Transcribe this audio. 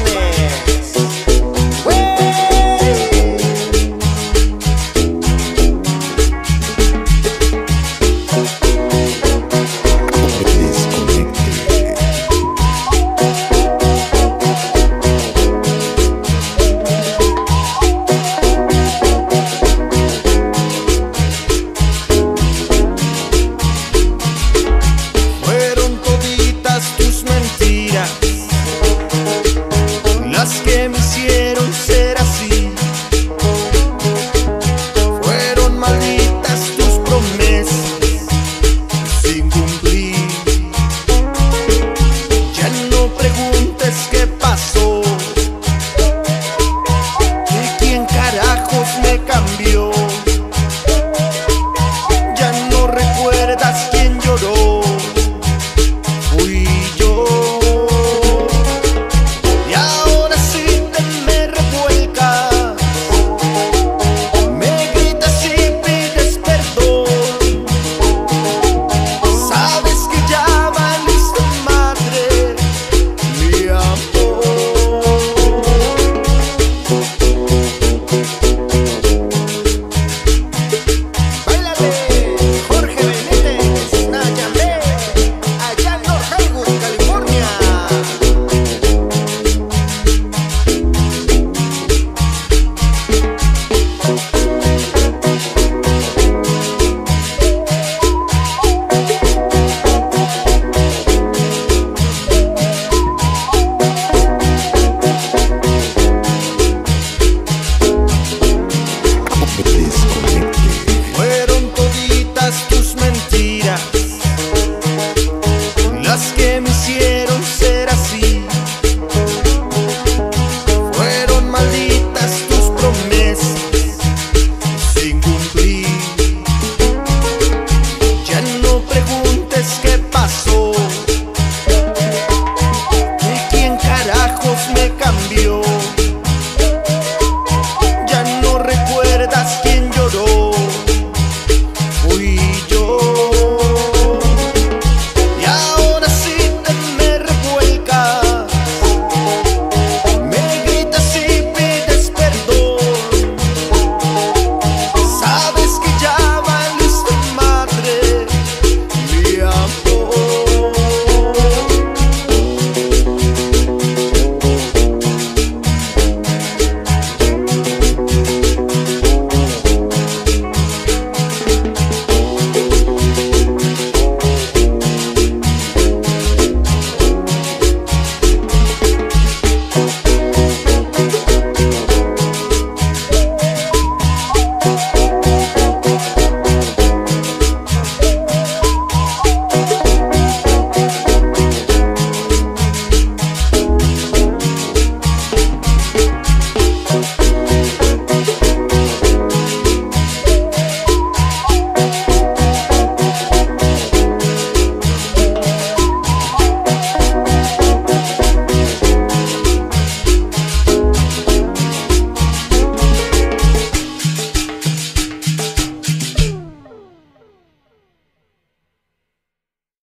money. sky.